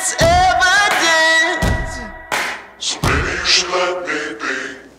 it's evident. So maybe you should let me be.